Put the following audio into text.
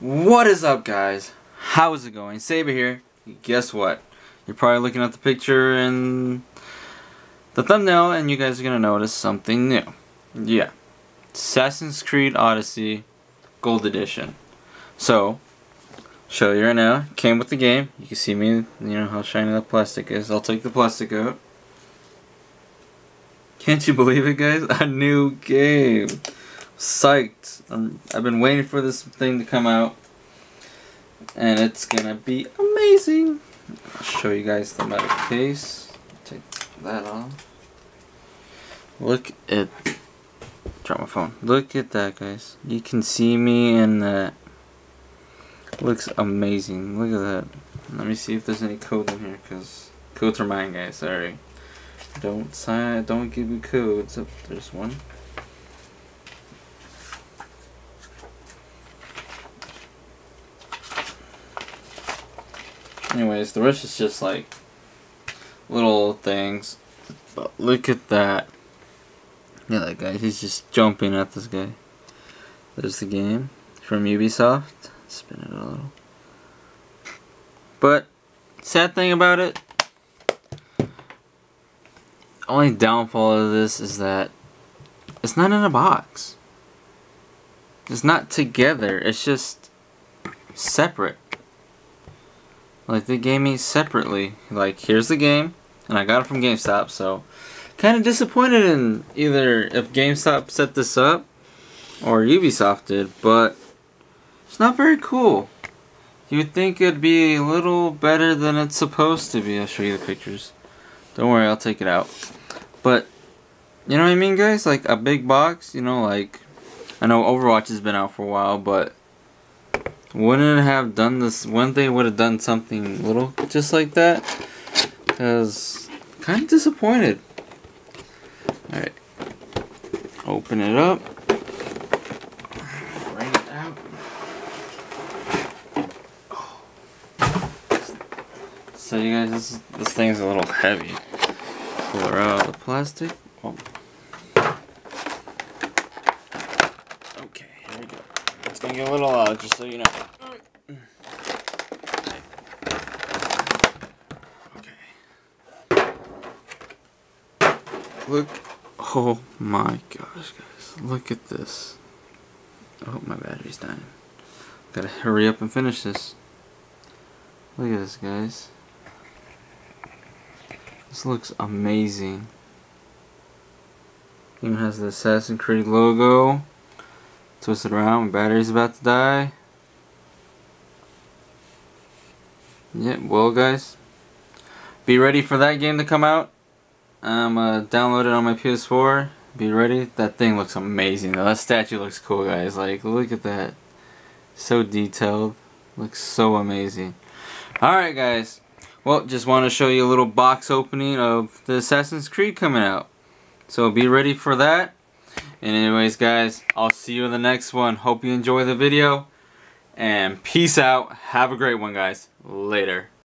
What is up guys? How's it going? Saber here. Guess what? You're probably looking at the picture and the thumbnail and you guys are gonna notice something new. Yeah. Assassin's Creed Odyssey Gold Edition. So, show you right now. Came with the game. You can see me, you know how shiny that plastic is. I'll take the plastic out. Can't you believe it guys? A new game psyched. I'm, I've been waiting for this thing to come out. And it's gonna be amazing. I'll show you guys the metal case. Take that off. Look at drop my phone. Look at that guys. You can see me in that. Looks amazing. Look at that. Let me see if there's any code in here because codes are mine guys, sorry. Don't sign don't give me codes. Oh, there's one. Anyways, the rest is just like little things. But look at that. Yeah, that guy. He's just jumping at this guy. There's the game from Ubisoft. Spin it a little. But sad thing about it. Only downfall of this is that it's not in a box. It's not together. It's just separate. Like they gave me separately. Like here's the game, and I got it from GameStop. So kind of disappointed in either if GameStop set this up or Ubisoft did, but it's not very cool. You would think it'd be a little better than it's supposed to be. I'll show you the pictures. Don't worry, I'll take it out. But you know what I mean, guys? Like a big box. You know, like I know Overwatch has been out for a while, but wouldn't have done this when they would have done something little just like that? Because kind of disappointed. All right open it up. Bring it out. So you guys this this thing's a little heavy. Pull her out of the plastic. Oh. Okay here we go it's gonna get a little loud just so you know Okay. Look. Oh my gosh, guys. Look at this. Oh, my battery's dying. Gotta hurry up and finish this. Look at this, guys. This looks amazing. Even has the Assassin's Creed logo. Twist it around. Battery's about to die. Yeah, well, guys. Be ready for that game to come out. I'm uh, downloaded it on my PS4. Be ready. That thing looks amazing. That statue looks cool, guys. Like, look at that. So detailed. Looks so amazing. Alright, guys. Well, just want to show you a little box opening of the Assassin's Creed coming out. So be ready for that. And anyways, guys, I'll see you in the next one. Hope you enjoy the video. And peace out. Have a great one, guys. Later.